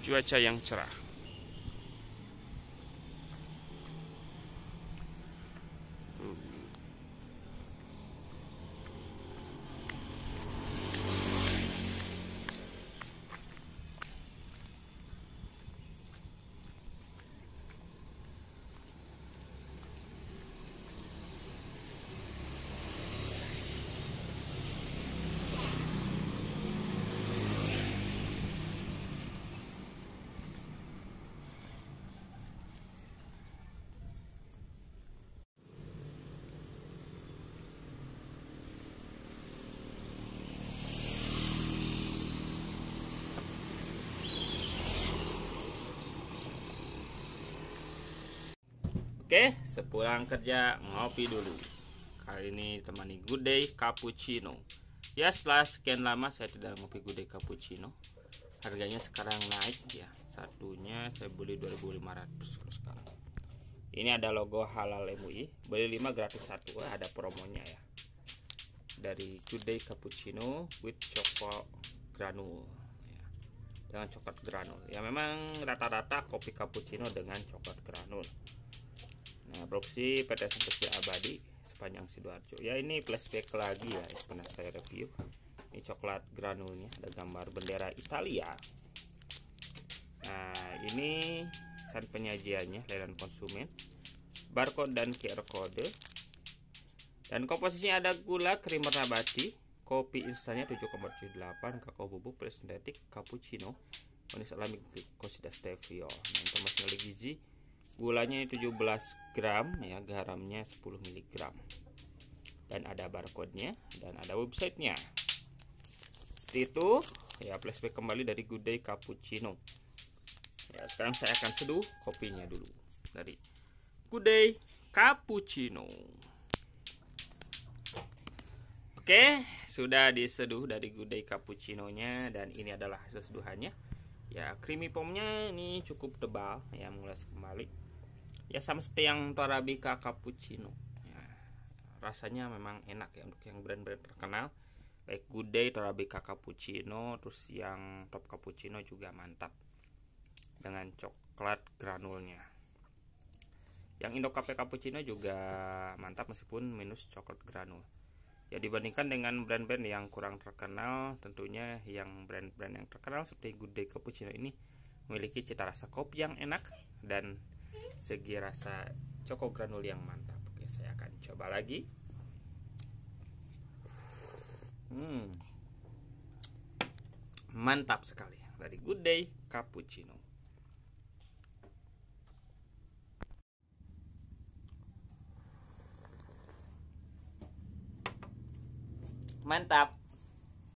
cuaca yang cerah. Oke, sepulang kerja ngopi dulu. Kali ini temani Good Day Cappuccino. Ya setelah sekian lama saya tidak ngopi Good Day Cappuccino. Harganya sekarang naik ya. Satunya saya beli 2500 kalau sekarang. Ini ada logo halal MUI. Beli 5 gratis satu. Ada promonya ya. Dari Good Day Cappuccino with choco granul ya. dengan coklat granul. Ya memang rata-rata kopi cappuccino dengan coklat granul Nah, produksi PT Sentesi Abadi sepanjang Sidoarjo. Ya ini flashback lagi ya, pernah saya review. Ini coklat granulnya, ada gambar bendera Italia. Nah, ini san penyajiannya layanan konsumen, barcode dan QR code. Dan komposisinya ada gula, krim nabati, kopi instannya 7,78, kakao bubuk, presentetik, cappuccino, manis alami, glukosida stevia. Nah, informasi gizi gulanya 17 gram ya garamnya 10 mg dan ada barcode-nya dan ada websitenya. Seperti itu ya flashback kembali dari Good Day Cappuccino. Ya sekarang saya akan seduh kopinya dulu dari Good Day Cappuccino. Oke, sudah diseduh dari Day Cappuccino-nya dan ini adalah hasil seduhannya. Ya, creamy foamnya ini cukup tebal ya mengulas kembali ya sama seperti yang Torabika cappuccino. Ya, rasanya memang enak ya untuk yang brand-brand terkenal. Baik Good Day Torabika cappuccino terus yang top cappuccino juga mantap. Dengan coklat granulnya. Yang Indo Cafe cappuccino juga mantap meskipun minus coklat granul. Ya dibandingkan dengan brand-brand yang kurang terkenal tentunya yang brand-brand yang terkenal seperti Good Day Cappuccino ini memiliki cita rasa kopi yang enak dan segi rasa coko granul yang mantap. Oke saya akan coba lagi. Hmm. Mantap sekali. Dari Good Day Cappuccino. Mantap